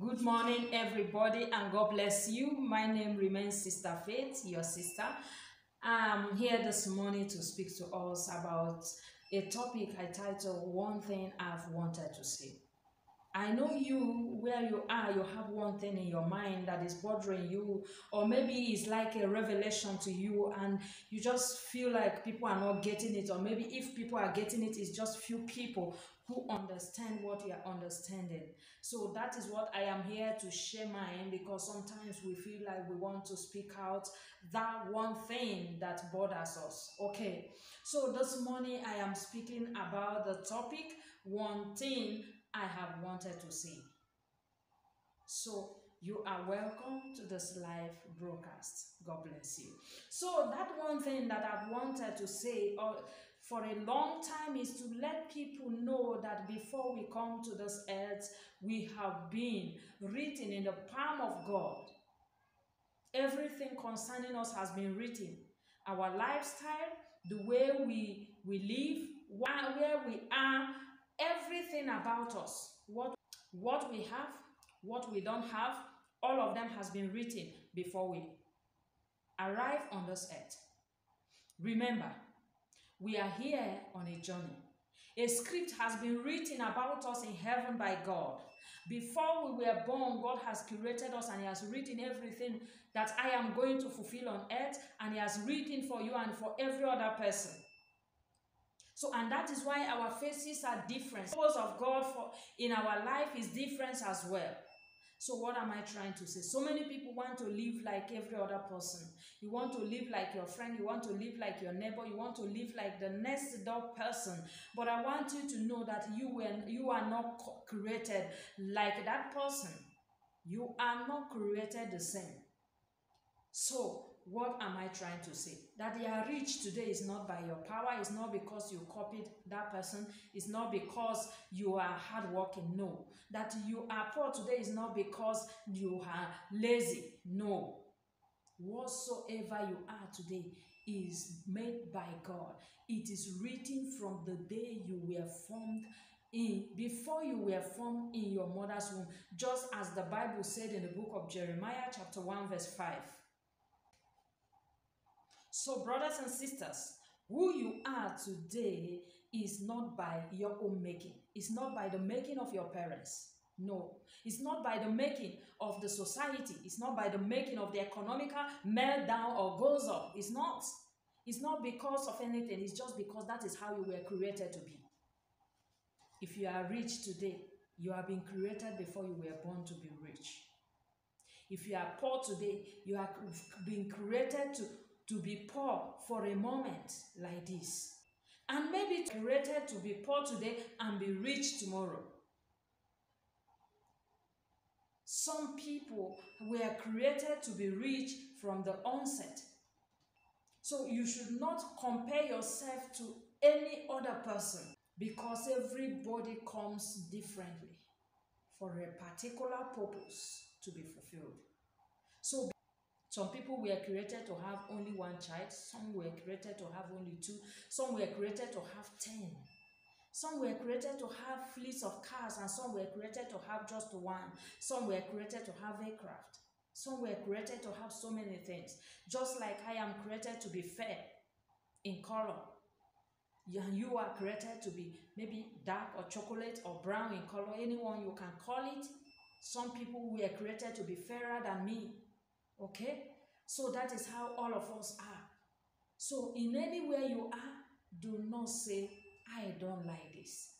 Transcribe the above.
Good morning, everybody, and God bless you. My name remains Sister Faith, your sister. I'm here this morning to speak to us about a topic I titled One Thing I've Wanted to Say. I know you, where you are, you have one thing in your mind that is bothering you, or maybe it's like a revelation to you, and you just feel like people are not getting it, or maybe if people are getting it, it's just few people who understand what you are understanding. So that is what I am here to share mine because sometimes we feel like we want to speak out that one thing that bothers us. Okay, so this morning I am speaking about the topic one thing I have wanted to say. So you are welcome to this live broadcast. God bless you. So that one thing that I've wanted to say uh, for a long time is to let people know that before we come to this earth, we have been written in the palm of God. Everything concerning us has been written. Our lifestyle, the way we, we live, where we are, everything about us, what, what we have, what we don't have, all of them has been written before we arrive on this earth. Remember, we are here on a journey. A script has been written about us in heaven by God. Before we were born, God has curated us and He has written everything that I am going to fulfill on earth, and He has written for you and for every other person. So, and that is why our faces are different. The purpose of God for in our life is different as well. So, what am I trying to say? So many people want to live like every other person. You want to live like your friend, you want to live like your neighbor, you want to live like the next door person. But I want you to know that you were you are not created like that person. You are not created the same. So, what am I trying to say? That you are rich today is not by your power, it's not because you copied that person, it's not because you are hardworking. No. That you are poor today is not because you are lazy. No. Whatsoever you are today is made by God. It is written from the day you were formed in before you were formed in your mother's womb, just as the Bible said in the book of Jeremiah, chapter 1, verse 5. So, brothers and sisters, who you are today is not by your own making. It's not by the making of your parents. No, it's not by the making of the society. It's not by the making of the economical meltdown or goes up. It's not. It's not because of anything. It's just because that is how you were created to be. If you are rich today, you have been created before you were born to be rich. If you are poor today, you have been created to to be poor for a moment like this. And maybe created to be poor today and be rich tomorrow. Some people were created to be rich from the onset. So you should not compare yourself to any other person because everybody comes differently for a particular purpose to be fulfilled. So some people were created to have only one child, some were created to have only two, some were created to have ten. Some were created to have fleets of cars, and some were created to have just one. Some were created to have aircraft. Some were created to have so many things. Just like I am created to be fair in color. And you are created to be maybe dark or chocolate or brown in color, anyone you can call it. Some people were created to be fairer than me. Okay? So that is how all of us are. So, in anywhere you are, do not say, I don't like this.